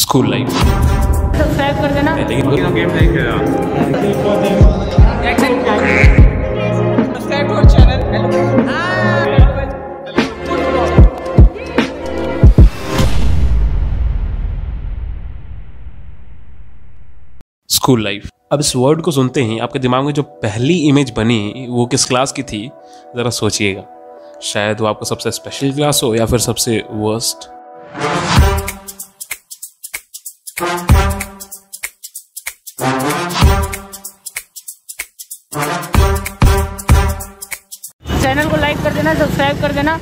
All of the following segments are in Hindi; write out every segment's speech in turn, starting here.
School life. सब्सक्राइब कर देना। लेकिन गेम नहीं खेला। Subscribe to channel school life. अब इस वर्ड को सुनते ही आपके दिमाग में जो पहली इमेज बनी वो किस क्लास की थी? ज़रा सोचिएगा। शायद वो आपका सबसे स्पेशल क्लास हो या फिर सबसे वर्स्ट देना सब्सक्राइब कर देना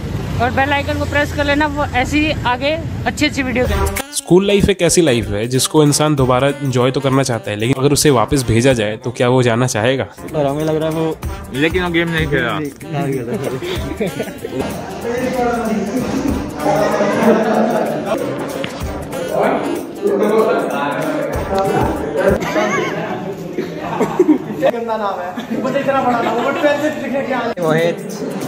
और बेल आइकन को प्रेस कर लेना वो ऐसी आगे अच्छी अच्छी वीडियो स्कूल लाइफ एक ऐसी लाइफ है जिसको इंसान दोबारा इंजॉय तो करना चाहता है लेकिन अगर उसे वापस भेजा जाए तो क्या वो जाना चाहेगा? और हमें लग रहा है वो लेकिन वो गेम नहीं खेला मोहित।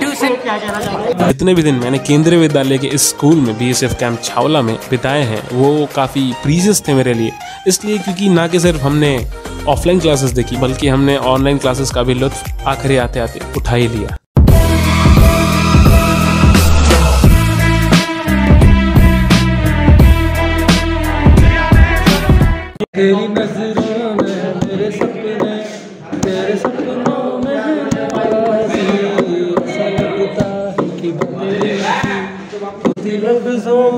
क्या कहना जितने भी दिन मैंने केंद्रीय विद्यालय के इस स्कूल में बीएसएफ कैंप छावला में बिताए हैं वो काफ़ी प्रीजियस थे मेरे लिए। इसलिए क्योंकि ना कि सिर्फ़ हमने ऑफलाइन क्लासेस देखी बल्कि हमने ऑनलाइन क्लासेस का भी लुत्फ आखिरी आते आते उठा ही लिया। तेरी नज़रों में मेरे सपने तेरे सपनों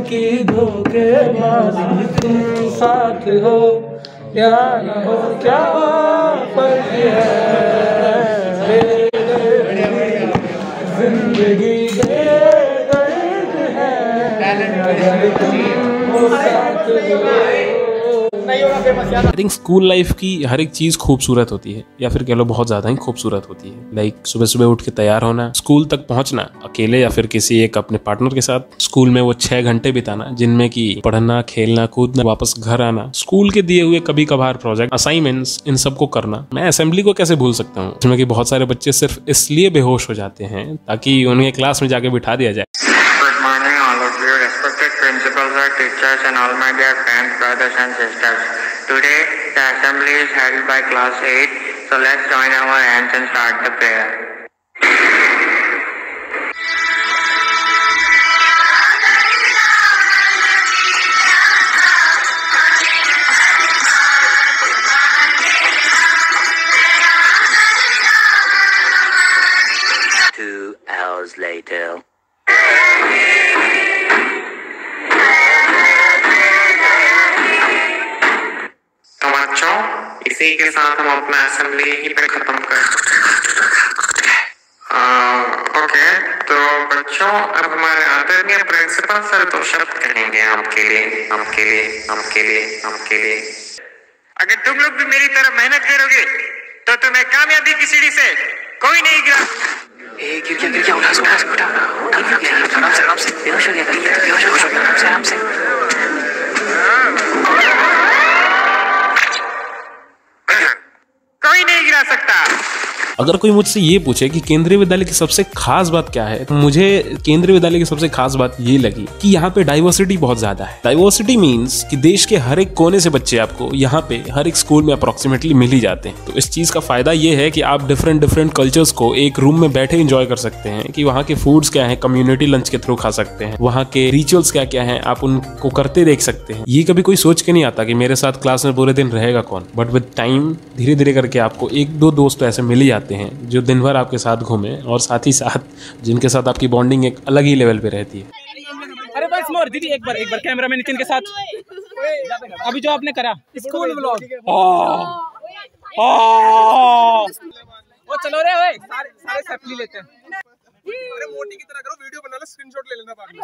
की धोखे धोखेबाजी। तुम साथ हो या न हो क्या फ़र्क है? ज़िंदगी है। तुम साथ हो। आई थिंक स्कूल लाइफ की हर एक चीज़ खूबसूरत होती है या फिर कह लो बहुत ज़्यादा ही खूबसूरत होती है। लाइक like, सुबह सुबह उठ के तैयार होना स्कूल तक पहुँचना अकेले या फिर किसी एक अपने पार्टनर के साथ स्कूल में वो छह घंटे बिताना जिनमें की पढ़ना खेलना कूदना वापस घर आना स्कूल के दिए हुए कभी कभार प्रोजेक्ट असाइनमेंट्स इन सबको करना मैं असेंबली को कैसे भूल सकता हूँ? जिसमें की बहुत सारे बच्चे सिर्फ़ इसलिए बेहोश हो जाते हैं ताकि उन्हें क्लास में जाके बिठा दिया जाए। Teachers, and all my dear friends, brothers, and sisters. Today, the assembly is held by class 8, so let's join our hands and start the prayer. Two hours later. इसी के साथ हम अपना असेंबली यहीं पे खत्म कर ओके तो बच्चों अब हमारे आदरणीय प्रिंसिपल सर दो शब्द कहेंगे आपके लिए आपके लिए आपके लिए आपके लिए अगर तुम लोग भी मेरी तरह मेहनत करोगे तो तुम्हें कामयाबी की सीढ़ी से कोई नहीं गिरा ए गिर गया गिर गया उठा उठा उठा उठा आराम से आराम से बेहोश हो गया तो बेहोश हो गया आराम से आराम से अगर कोई मुझसे ये पूछे कि केंद्रीय विद्यालय की सबसे खास बात क्या है तो मुझे केंद्रीय विद्यालय की सबसे खास बात ये लगी कि यहाँ पे डाइवर्सिटी बहुत ज़्यादा है। डाइवर्सिटी मींस कि देश के हर एक कोने से बच्चे आपको यहाँ पे हर एक स्कूल में अप्रोक्सीमेटली मिल ही जाते हैं। तो इस चीज़ का फ़ायदा ये है कि आप डिफरेंट डिफरेंट कल्चर्स को एक रूम में बैठे इंजॉय कर सकते हैं कि वहाँ के फूड्स क्या है कम्युनिटी लंच के थ्रू खा सकते हैं। वहाँ के रिचुअल्स क्या क्या है, आप उनको करते देख सकते हैं। ये कभी कोई सोच के नहीं आता कि मेरे साथ क्लास में पूरे दिन रहेगा कौन। बट विद टाइम धीरे धीरे करके आपको एक, दो दोस्त तो ऐसे मिल ही जाते हैं जो दिन भर आपके साथ घूमे और साथ ही साथ जिनके साथ आपकी बॉन्डिंग एक अलग ही लेवल पे रहती है। अरे बस मोर दीदी एक बार एक बार कैमरा मैन नितिन के साथ। अभी जो आपने करा स्कूल ब्लॉग वो चलो रे ओए। सारे सारे सेल्फी लेते हैं। अरे मोटी की तरह करो वीडियो बना लो स्क्रीनशॉट ले लेना बाद में।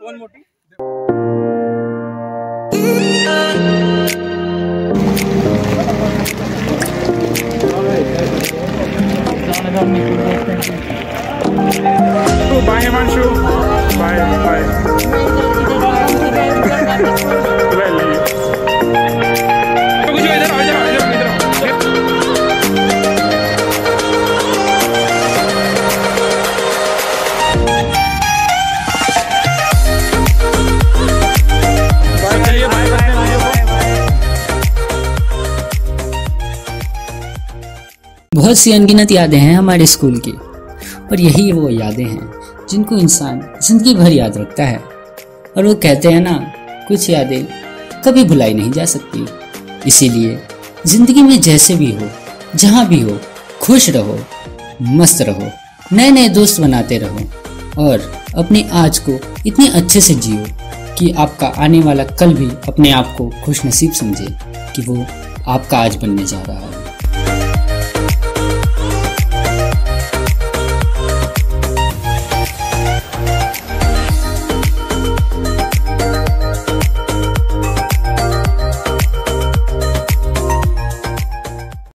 कौन मोटी? बाय बाय बाय बहुत सी अनगिनत यादें हैं हमारे स्कूल की, और यही वो यादें हैं। जिनको इंसान ज़िंदगी भर याद रखता है। और वो कहते हैं ना, कुछ यादें कभी भुलाई नहीं जा सकती। इसीलिए ज़िंदगी में जैसे भी हो, जहाँ भी हो, खुश रहो, मस्त रहो नए नए दोस्त बनाते रहो और अपने आज को इतने अच्छे से जियो कि आपका आने वाला कल भी अपने आप को खुश नसीब समझे कि वो आपका आज बनने जा रहा है।